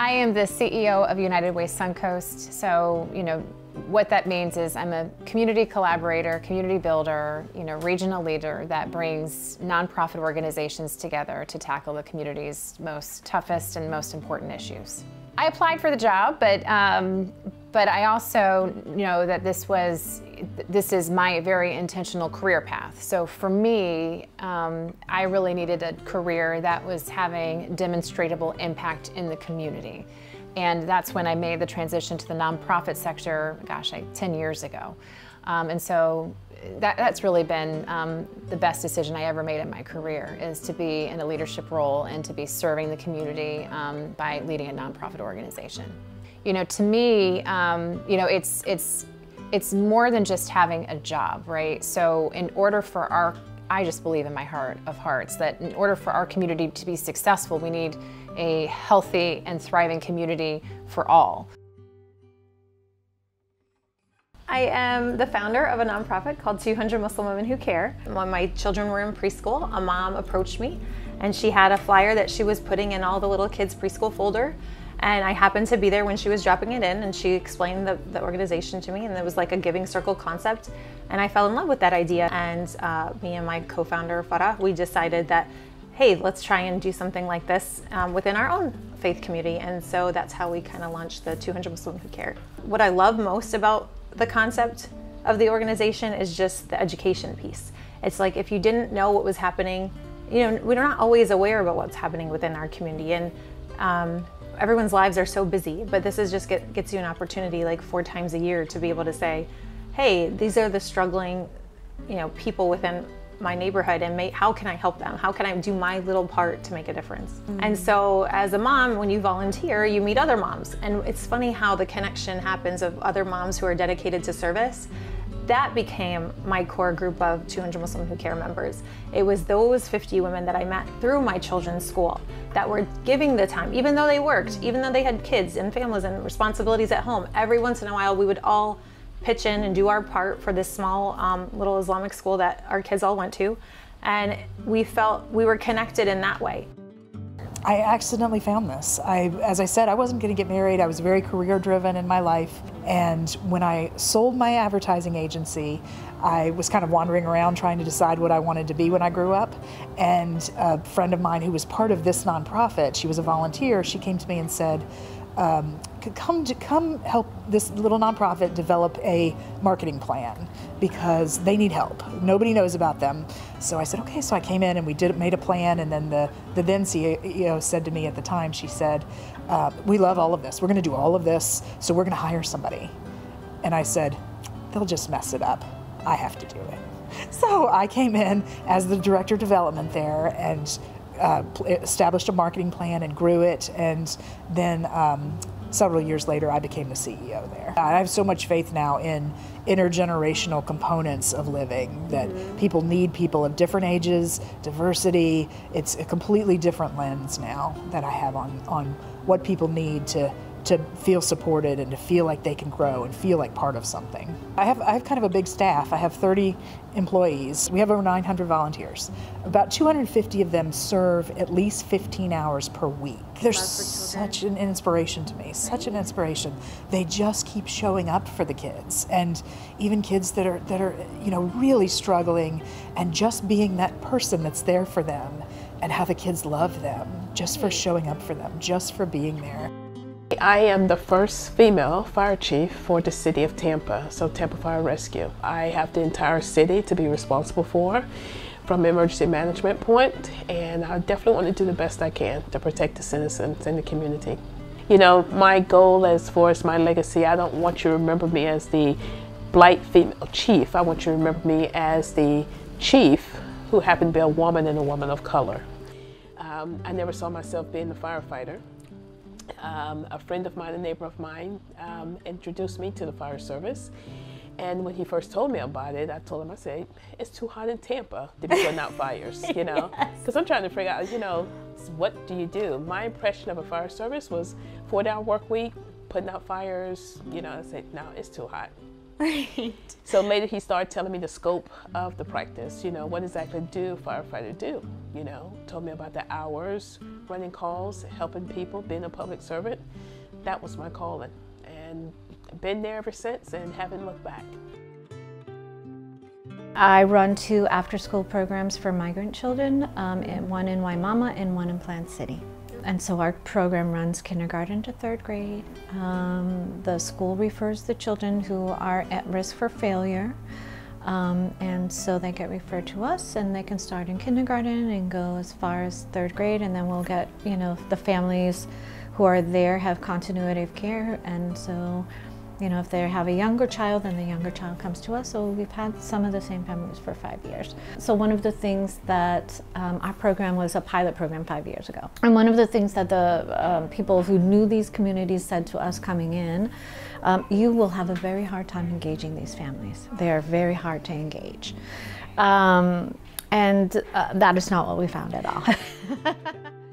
I am the CEO of United Way Suncoast. So, you know, what that means is I'm a community collaborator, community builder, you know, regional leader that brings nonprofit organizations together to tackle the community's most toughest and most important issues. I applied for the job, but um, but I also know that this was this is my very intentional career path. So for me, um, I really needed a career that was having demonstrable impact in the community. And that's when I made the transition to the nonprofit sector, gosh, like 10 years ago. Um, and so that, that's really been um, the best decision I ever made in my career is to be in a leadership role and to be serving the community um, by leading a nonprofit organization. You know, to me, um, you know, it's, it's, it's more than just having a job, right? So in order for our I just believe in my heart of hearts that in order for our community to be successful, we need a healthy and thriving community for all. I am the founder of a nonprofit called 200 Muslim Women Who Care. When my children were in preschool, a mom approached me and she had a flyer that she was putting in all the little kids' preschool folder. And I happened to be there when she was dropping it in and she explained the, the organization to me and it was like a giving circle concept. And I fell in love with that idea. And uh, me and my co-founder, Farah, we decided that hey, let's try and do something like this um, within our own faith community. And so that's how we kind of launched the 200 Muslim Who Care. What I love most about the concept of the organization is just the education piece. It's like if you didn't know what was happening, you know, we're not always aware about what's happening within our community. And um, everyone's lives are so busy, but this is just get, gets you an opportunity like four times a year to be able to say, hey, these are the struggling, you know, people within my neighborhood and make, how can I help them? How can I do my little part to make a difference? Mm-hmm. And so as a mom, when you volunteer, you meet other moms. And it's funny how the connection happens of other moms who are dedicated to service. That became my core group of 200 Muslim Who Care members. It was those 50 women that I met through my children's school that were giving the time, even though they worked, even though they had kids and families and responsibilities at home. Every once in a while, we would all pitch in and do our part for this small um, little Islamic school that our kids all went to. And we felt we were connected in that way. I accidentally found this. I, as I said, I wasn't going to get married. I was very career driven in my life. And when I sold my advertising agency, I was kind of wandering around trying to decide what I wanted to be when I grew up. And a friend of mine who was part of this nonprofit, she was a volunteer, she came to me and said, um, come to come help this little nonprofit develop a marketing plan because they need help. Nobody knows about them. So I said, okay. So I came in and we did made a plan. And then the the then CEO said to me at the time, she said, uh, "We love all of this. We're going to do all of this. So we're going to hire somebody." And I said, "They'll just mess it up. I have to do it." So I came in as the director of development there and uh, established a marketing plan and grew it, and then um, several years later, I became the CEO there. I have so much faith now in intergenerational components of living that mm-hmm. people need people of different ages, diversity. It's a completely different lens now that I have on, on what people need to to feel supported and to feel like they can grow and feel like part of something. I have, I have kind of a big staff. I have 30 employees. We have over 900 volunteers. About 250 of them serve at least 15 hours per week. They're such an inspiration to me, such an inspiration. They just keep showing up for the kids and even kids that are that are, you know, really struggling and just being that person that's there for them and how the kids love them just for showing up for them, just for being there. I am the first female fire chief for the city of Tampa, so Tampa Fire Rescue. I have the entire city to be responsible for from emergency management point, and I definitely want to do the best I can to protect the citizens and the community. You know, my goal as far as my legacy, I don't want you to remember me as the blight female chief. I want you to remember me as the chief who happened to be a woman and a woman of color. Um, I never saw myself being a firefighter. Um, a friend of mine, a neighbor of mine, um, introduced me to the fire service. And when he first told me about it, I told him, I said, it's too hot in Tampa to be putting out fires, you know? Because yes. I'm trying to figure out, you know, what do you do? My impression of a fire service was four hour work week, putting out fires, you know, I said, no, it's too hot. Right. So later he started telling me the scope of the practice, you know, what exactly do firefighter do, you know, told me about the hours, running calls, helping people, being a public servant. That was my calling. And been there ever since and haven't looked back. I run two after-school programs for migrant children, um, one in Wimauma and one in Plant City. And so our program runs kindergarten to third grade. Um, the school refers the children who are at risk for failure. Um, and so they get referred to us and they can start in kindergarten and go as far as third grade and then we'll get, you know, the families who are there have continuity of care and so you know, if they have a younger child, then the younger child comes to us. So we've had some of the same families for five years. So one of the things that um, our program was a pilot program five years ago. And one of the things that the um, people who knew these communities said to us coming in, um, you will have a very hard time engaging these families. They are very hard to engage. Um, and uh, that is not what we found at all.